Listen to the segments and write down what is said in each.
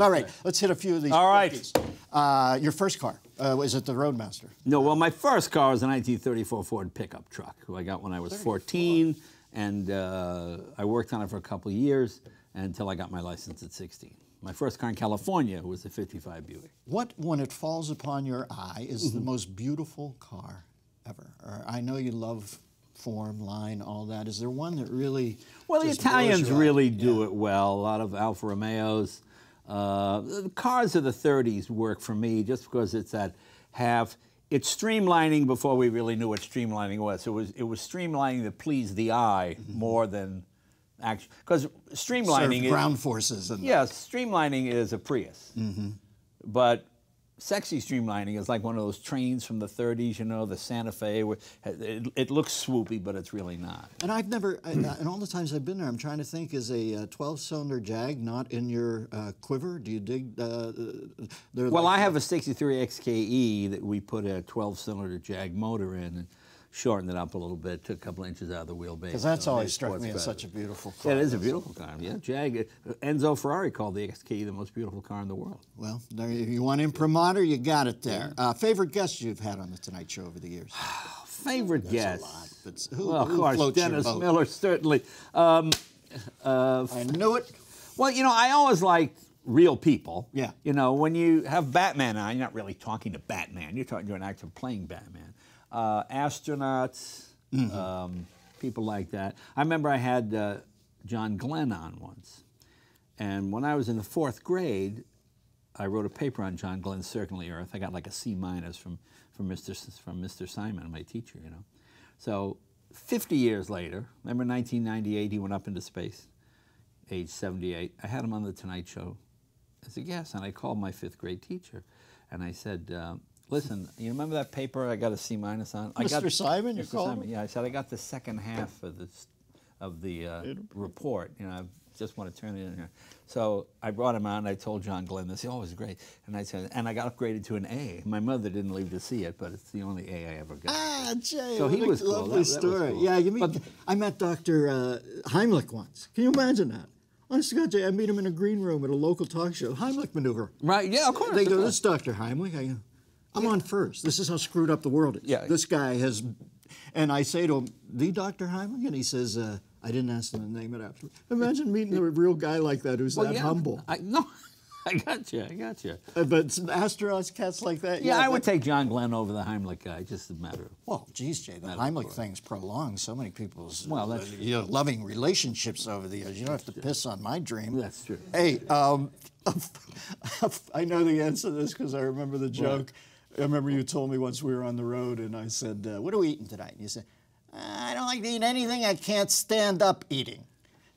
All right, let's hit a few of these. All right. Uh, your first car uh, was it the Roadmaster? No, well, my first car was a 1934 Ford pickup truck, who I got when I was 14, and uh, I worked on it for a couple of years until I got my license at 16. My first car in California was a 55 Buick. What, when it falls upon your eye, is Mm-hmm. the most beautiful car ever? Or, I know you love form, line, all that. Is there one that really? Well, the Italians really do it well. A lot of Alfa Romeos. Uh, the cars of the 30s work for me just because it's that half. It's streamlining before we really knew what streamlining was. It was it was streamlining that pleased the eye more than actually Because Mm-hmm. Streamlining is ground forces and Yes, streamlining is a Prius. Mm-hmm. But sexy streamlining is like one of those trains from the 30s, you know, the Santa Fe. Where it, it looks swoopy, but it's really not. And I've never, I- and all the times I've been there, I'm trying to think, is a 12 cylinder Jag not in your uh, quiver? Do you dig? Uh, Well, like- I have a 63 XKE that we put a 12 cylinder Jag motor in and shortened it up a little bit, took a couple inches out of the wheelbase. Because that's so always struck me as such a beautiful car. Yeah, it is a beautiful car. Yeah, Jag. uh, Enzo Ferrari called the XKE the most beautiful car in the world. Well, there, if you want imprimatur, you got it there. Uh, favorite guests you've had on the Tonight Show over the years? Favorite That's guest? a lot. But who, well, of who course, floats Dennis? Miller, certainly. Um, I knew it. Well, you know, I always liked real people. Yeah. You know, when you have Batman on, you're not really talking to Batman. You're talking to an actor playing Batman. Uh, astronauts, um, people like that. I remember I had uh, John Glenn on once, and when I was in the fourth grade, I wrote a paper on John Glenn's Circling the Earth. I got like a C minus from from Mr. S- from Mr. Simon, my teacher. You know, so 50 years later, remember 1998, he went up into space age 78. I had him on the Tonight Show as a guest, and I called my fifth grade teacher, and I said, uh, "Listen, you remember that paper I got a C minus on? I got, Mr. Simon, you called Simon, him? Yeah, I said I got the second half of the of the uh, report. You know, I just want to turn it in here. So I brought him out, and I told John Glenn this. Oh, it was great. And I said, and I got upgraded to an A. My mother didn't leave to see it, but it's the only A I ever got. Ah, Jay, So what he a was cool. lovely That- that was story. cool. Yeah, you meet, But- I met Dr. Uh, Heimlich once. Can you imagine that? Honest to God, Jay, I meet him in a green room at a local talk show. Heimlich maneuver. Right? Yeah, of course. They go, this is Dr. Heimlich. I go, I'm on first. This is how screwed up the world is. Yeah. This guy has, and I say to him, the Dr. Heimlich? And he says, uh, I didn't ask him to name it after. Imagine meeting a real guy like that who's Well, that yeah, humble. I, no, I got you. I got you. Uh, but some astronauts, cats like that. Yeah, I would take John Glenn over the Heimlich guy, just a matter of. Well, geez, Jay, the Heimlich thing's prolonged so many people's Well, uh, that's true. you know, loving relationships over the years. You don't have to piss on my dream. That's true. Hey, um, I know the answer to this because I remember the joke. I remember you told me once we were on the road, and I said, uh, "What are we eating tonight?" And you said, "I don't like to eat anything I can't stand up eating."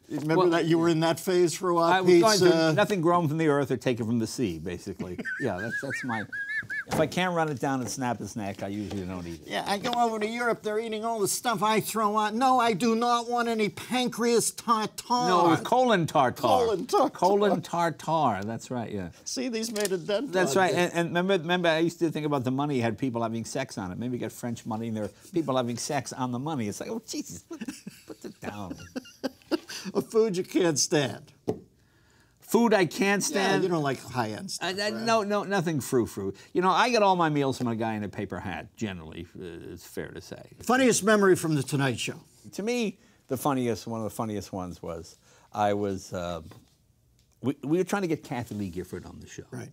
Remember Well, that you were in that phase for a while, I was going Pizza. to nothing grown from the earth or taken from the sea, basically. yeah, that's that's my. If I can't run it down and snap its neck, I usually don't eat it. Yeah, I go over to Europe. They're eating all the stuff I throw out. No, I do not want any pancreas tartare. No, colon tartar. Colon tartar. Colon tartar. That's right. Yeah. See, these made a dent. That's right. And, and remember, remember, I used to think about the money had people having sex on it. Maybe you get French money and there are people having sex on the money. It's like, oh Jesus, put, put it down. a food you can't stand. Food I can't Yeah, stand. you don't like high end stuff. I- right? no, no, nothing frou frou. You know, I get all my meals from a guy in a paper hat. Generally, uh, it's fair to say. Funniest memory from the Tonight Show. To me, the funniest, one of the funniest ones was I was. Uh, we, we were trying to get Kathie Lee Gifford on the show. Right.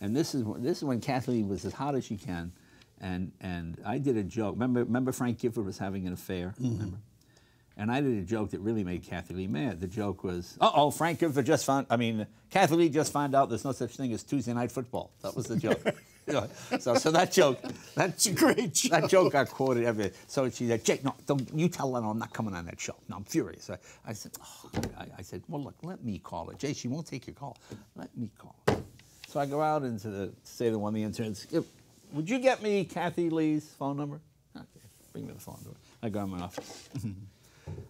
And this is when- this is when Kathy Lee was as hot as she can, and and I did a joke. Remember, remember Frank Gifford was having an affair. Remember. And I did a joke that really made Kathie Lee mad. The joke was, "Uh oh, Frank Gifford just found. I mean, Kathie Lee just found out there's no such thing as Tuesday night football." That was the joke. So, so that joke, that's a great joke. That joke got quoted everywhere. So she said, "Jake, no, don't you tell her I'm not coming on that show." No, I'm furious. I, I said, oh, I, I said, "Well, look, let me call her." Jay, she won't take your call. Let me call her. So I go out into the say to one the interns, "If- "Would you get me Kathie Lee's phone number?" Okay, bring me the phone number. I go in my office.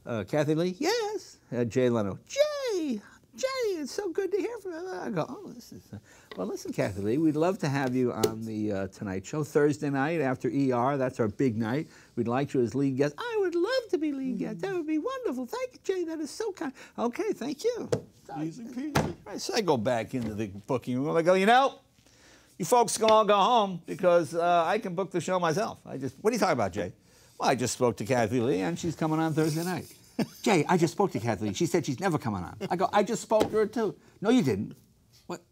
Uh, Kathy Lee, yes. Uh, Jay Leno, Jay, Jay, it's so good to hear from you. I go, oh, this is. Uh, well, listen, Kathy Lee, we'd love to have you on the uh, Tonight Show Thursday night after ER. That's our big night. We'd like you as lead guest. I would love to be lead guest. That would be wonderful. Thank you, Jay. That is so kind. Okay, thank you. Easy peasy. Right, so I go back into the booking room. I go, you know, you folks can all go home because uh, I can book the show myself. I just, what are you talking about, Jay? Well, I just spoke to Kathie Lee and she's coming on Thursday night. Jay, I just spoke to Kathie Lee. She said she's never coming on. I go, I just spoke to her too. No, you didn't. What?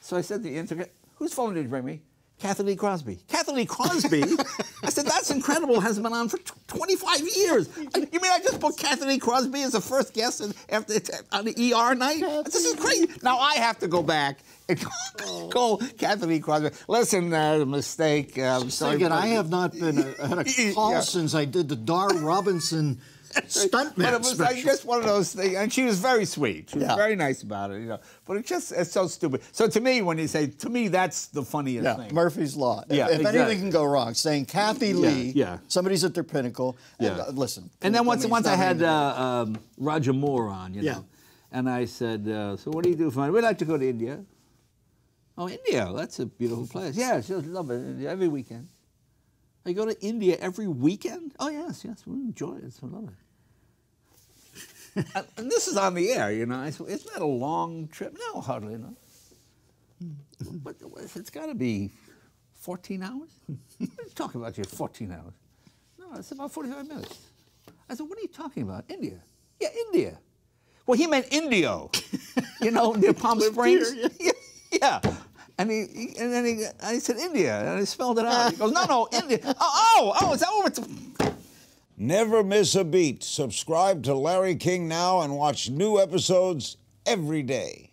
So I said to the intern, whose phone did you bring me? Cathy Lee Crosby. Cathy Lee Crosby? I said, that's incredible. Hasn't been on for tw- 25 years. I- You mean I just booked Cathy Lee Crosby as the first guest in- after, on the ER night? This is crazy. Now I have to go back and call Cathy Lee Crosby. Listen, uh, mistake. Uh, I'm sorry. Again, I have not been a, had a call Yeah. since I did the Dar Robinson But it stuntman was like special. just one of those things, and she was very sweet. She was Yeah. very nice about it, you know. But it just it's so stupid. So to me, when you say to me, that's the funniest Yeah, thing. Murphy's Law. Yeah, if exactly. anything can go wrong, saying Kathy Lee, yeah. somebody's at their pinnacle. And, Yeah. uh, listen. And then once I once I had uh, um, Roger Moore on, you know, and I said, uh, "So what do you do for fun? We'd like to go to India." Oh, India, that's a beautiful place. Yeah, she love it every weekend. I go to India every weekend. Oh yes, yes, we enjoy it. I love it. and, this is on the air, you know. I said, "Isn't that a long trip?" No, hardly no. Hmm. but it's got to be 14 hours. talk you about? Here, 14 hours? No, it's about 45 minutes. I said, "What are you talking about? India? Yeah, India." Well, he meant Indio. you know, near Palm Springs. here, yeah. yeah. And he, he- and then he, I said India, and I spelled it out. He goes, "No, no, India. Oh, oh, oh, is that over?" To... Never miss a beat. Subscribe to Larry King now and watch new episodes every day.